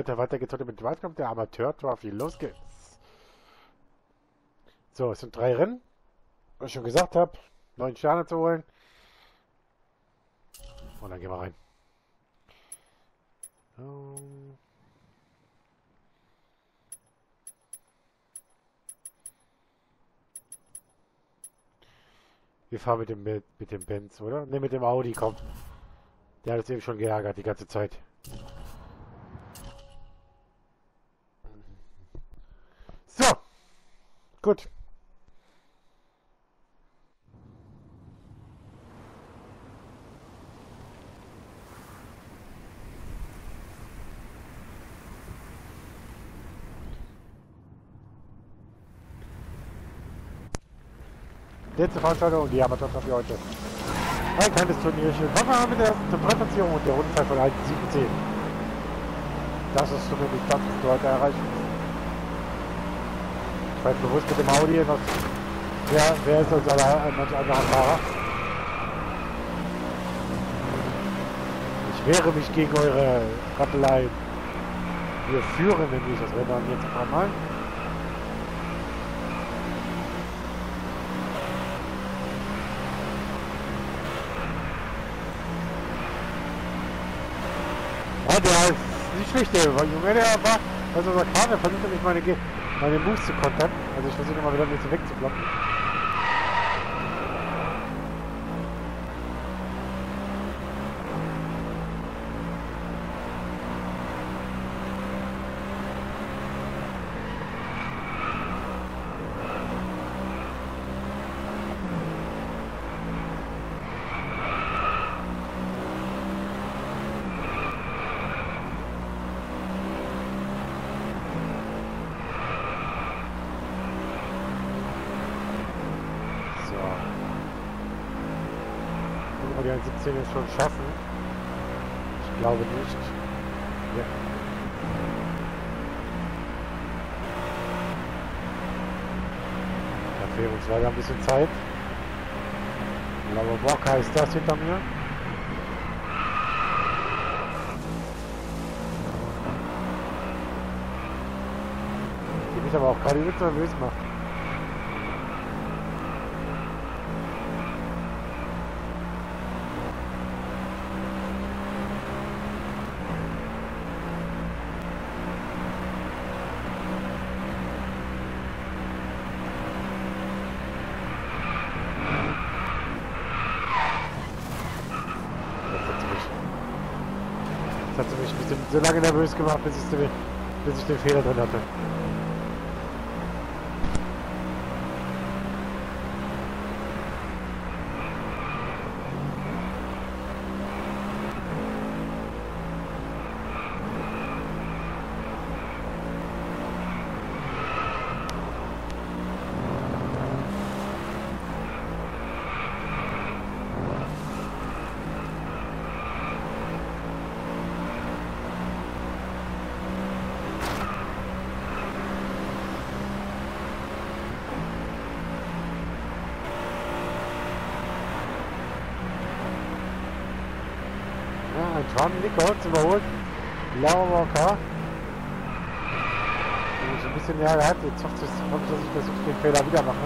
Leute, weiter geht's heute mit Wildcamp, der Amateur-Trophy. Los geht's. So, es sind drei Rennen. Was ich schon gesagt habe, neun Sterne zu holen. Und dann gehen wir rein. So. Wir fahren mit dem, mit dem Benz, oder? Ne, mit dem Audi, komm. Der hat uns eben schon geärgert die ganze Zeit. So. Gut. Letzte Veranstaltung, die Amateur für heute. Ein kleines Turnierchen. Fangen wir mit der Platzierung und der Rundenzeit von 1,17. Das ist zumindest das, was wir heute erreichen. Ich weiß bewusst mit dem Audi, was, wer, wer ist unser manch anderer Fahrer. Ich wehre mich gegen eure Rappeleien. Wir führen nämlich das Rennen jetzt einmal. Der ist nicht schlecht, der Junge, der war, also der versucht nämlich meine, meine Moves zu kontern. Also ich versuche immer wieder ein bisschen wegzublocken. 17 jetzt schon schaffen. Ich glaube nicht. Ja. Da fehlt uns leider ein bisschen Zeit. Lavaboka ist das hinter mir. Die mich aber auch gerade übelst nervös macht. hat sie mich so lange nervös gemacht, bis ich, bis ich den Fehler drin hatte. Tran Nichols überholt. Blauer Walker. Ich ein bisschen mehr gehabt, jetzt hoffe ich, dass ich, dass ich den Fehler wieder mache.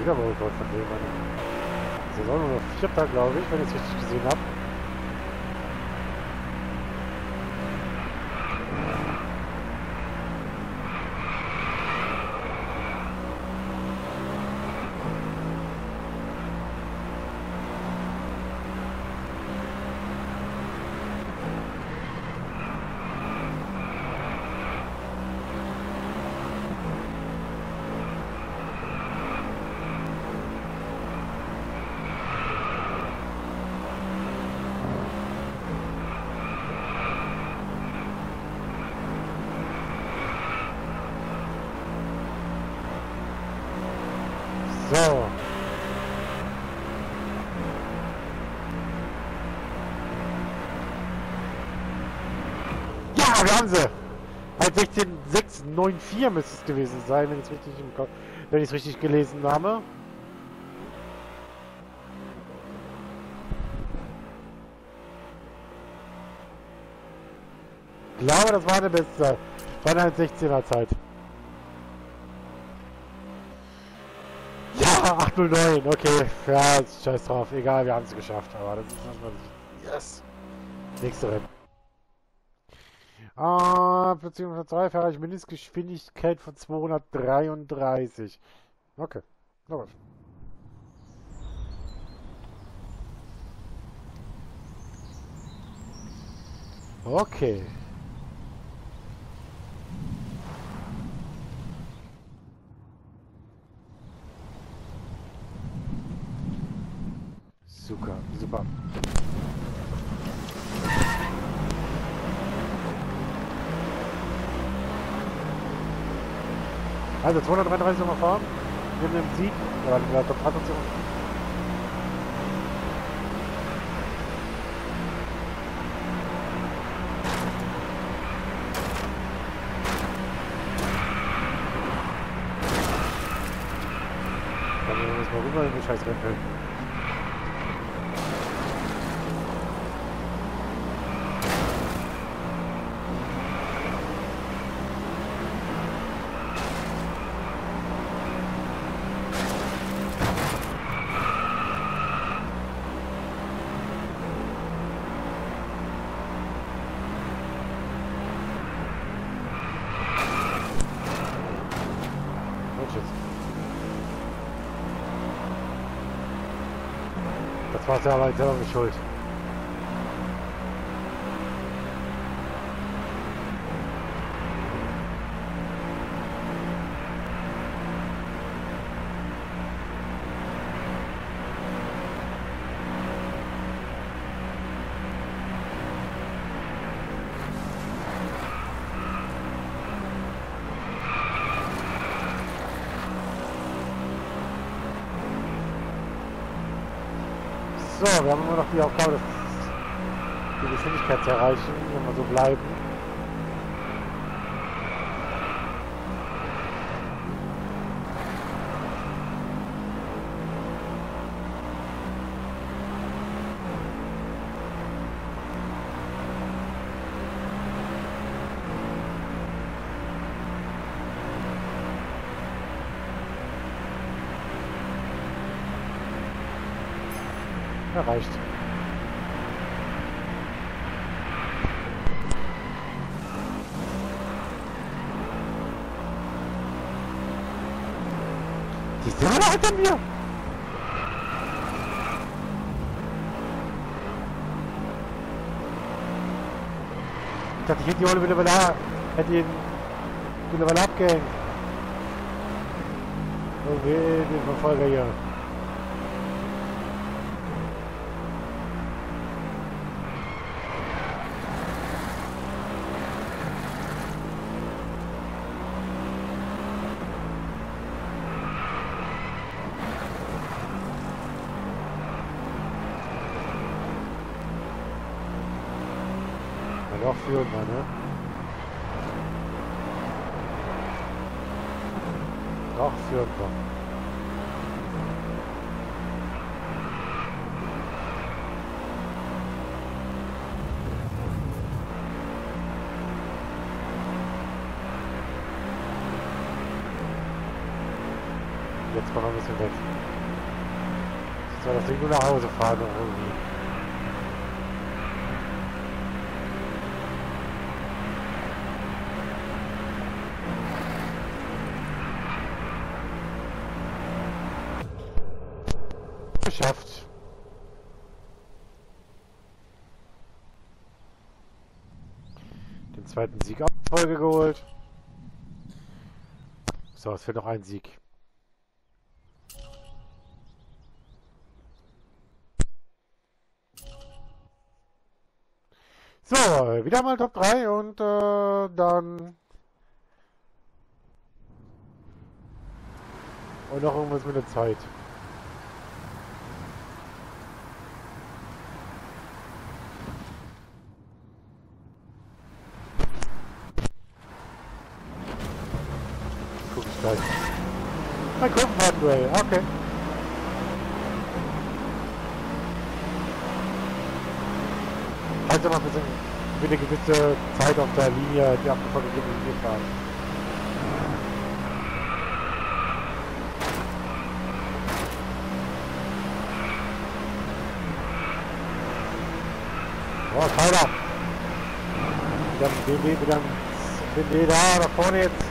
Wieder wohl von dem. Saison nur noch vierter, glaube ich, wenn ich es richtig gesehen habe. So. Ja, wir haben sie. Halt 16694 müsste es gewesen sein, wenn ich es richtig, wenn ich es richtig gelesen habe. Ich glaube, das war eine Bestzeit. War eine 16er Zeit. 809, okay. Ja, scheiß drauf. Egal, wir haben es geschafft. Aber das ist manchmal... Yes! Nächste Rennen. Ah, beziehungsweise 3 fahre ich Mindestgeschwindigkeit von 233. Okay, na gut. Okay. Super, super. Also 233 nochmal fahren. Neben dem Sieg. Ja, der Top 3 Dann nehmen wir uns mal rüber in die scheiß Rempel. Und tschüss. Das war's ja selber mit schuld. So, wir haben immer noch die Aufgabe, die Geschwindigkeit zu erreichen, wenn wir so bleiben. Erreicht. Die sind alle hinter mir! Ich dachte, ich hätte die Olle wieder da, hätte ihn wieder mal abgehängt. Oh weh, den Verfolger hier. Wir, ne? Führen wir. Jetzt mal noch ein bisschen weg. Jetzt soll das Ding nur nach Hause fahren irgendwie. Geschafft. Den zweiten Sieg auf Folge geholt. So, es fehlt noch ein Sieg. So, wieder mal Top 3 und äh, dann... Und noch irgendwas mit der Zeit. gleich. Gruppenfahrtduell, okay. Also ein bisschen für eine gewisse Zeit auf der Linie, die abgefolgte Linie fahren. Oh, Tyler! Wieder ein BMW, wieder ein BMW da, da vorne jetzt.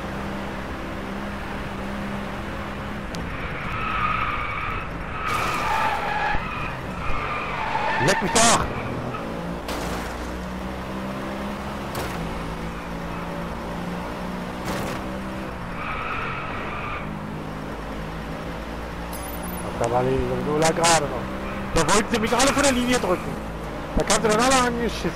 Leck mich doch! Da war die Lola gerade noch. Da wollten sie mich alle von der Linie drücken. Da kannst du dann alle angeschissen.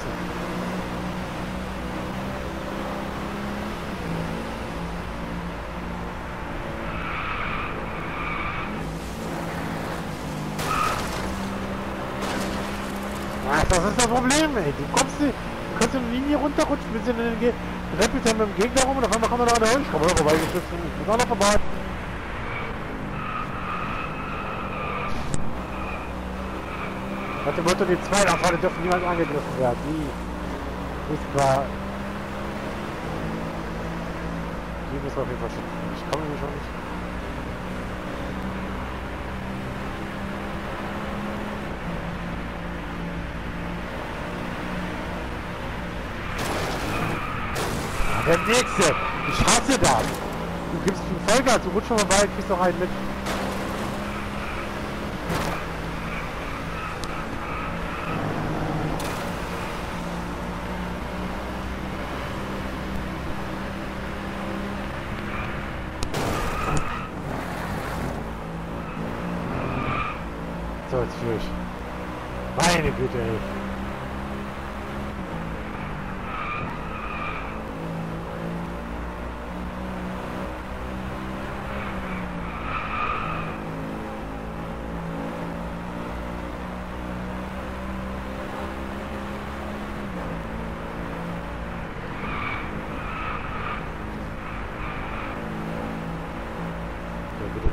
Das ist das Problem, ey. Du kommst, du kannst in die Linie runterrutschen, wir sind in den Rempelt mit dem Gegner rum und auf einmal kommt er noch an der Hund. Ich bin auch noch vorbei. Nach dem Motto, die zwei da vorne dürfen niemals angegriffen werden. Die ist klar. Die müssen wir auf jeden Fall schützen. Ich komme nämlich schon nicht. Ah, Der nächste! Ich hasse das! Du gibst viel Vollgas, du rutschst schon vorbei, kriegst noch einen mit. So, jetzt führe ich. Meine Güte, ey.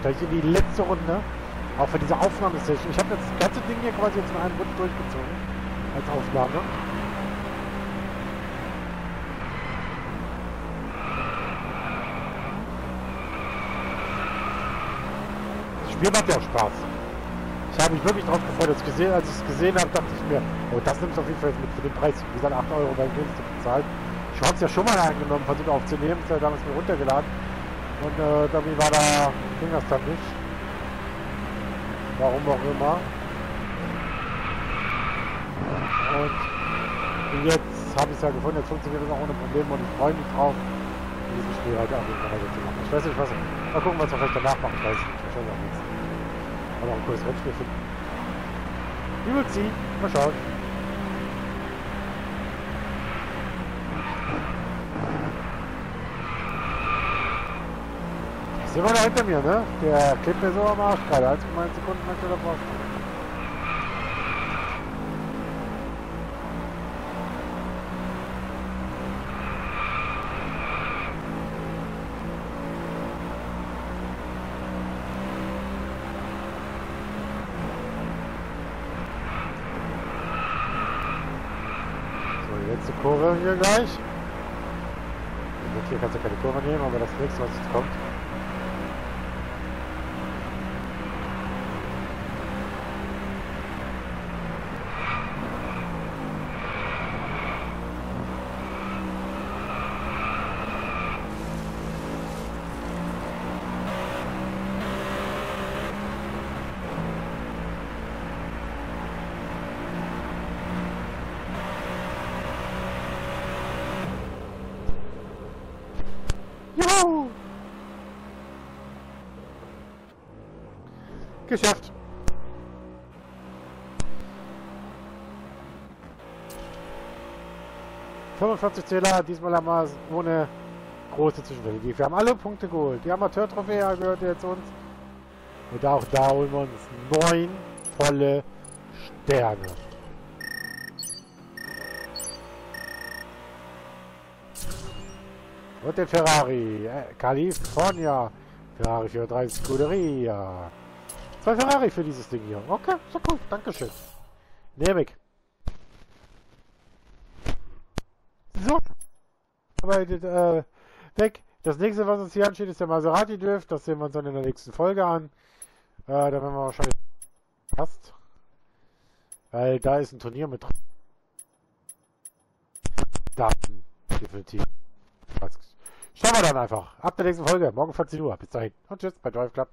Gleich in die letzte Runde. Auch für diese Aufnahmesession. Ich habe das ganze Ding hier quasi jetzt in einem Rund durchgezogen. Als Aufnahme. Das Spiel macht ja auch Spaß. Ich habe mich wirklich darauf gefreut, als, ich gesehen, als ich es gesehen habe, dachte ich mir, oh, das nimmst du auf jeden Fall mit für den Preis. Wie gesagt, 8 Euro beim Gamestop bezahlt. Ich habe es ja schon mal angenommen, versucht aufzunehmen, ist ja damals mir runtergeladen. Und äh, irgendwie war da, ging das dann nicht. Warum auch immer. Und jetzt habe ich es ja gefunden, jetzt funktioniert es auch ohne Probleme und ich freue mich drauf, dieses Spiel heute auf jeden weiter zu machen. Ich weiß nicht, was. Mal gucken, was wir vielleicht danach machen. Ich weiß nicht, wahrscheinlich auch nichts. Aber auch ein cooles Rennspiel finden. Wie will sie? Mal schauen. Immer noch hinter mir, ne? Der klebt mir so am Arsch gerade. 1,1 Sekunden davor. So, die letzte Kurve hier gleich. Hier kannst du keine Kurve nehmen, aber das nächste, was jetzt kommt. Geschafft. ...45 Zähler, diesmal haben wir ohne große Zwischenfälle. Wir haben alle Punkte geholt. Die Amateur-Trophäe gehört jetzt uns. Und auch da holen wir uns neun volle Sterne. Und den Ferrari. Äh, California. Ferrari 34 Scuderia. Zwei Ferrari für dieses Ding hier. Okay, so cool. Dankeschön. Nehme ich. So. Aber äh, weg. Das nächste, was uns hier ansteht, ist der Maserati Drift. Das sehen wir uns dann in der nächsten Folge an. Äh, da werden wir wahrscheinlich fast. Weil da ist ein Turnier mit Daten. Definitiv. Schauen wir dann einfach. Ab der nächsten Folge. Morgen 14 Uhr. Bis dahin. Und tschüss bei Drive Club.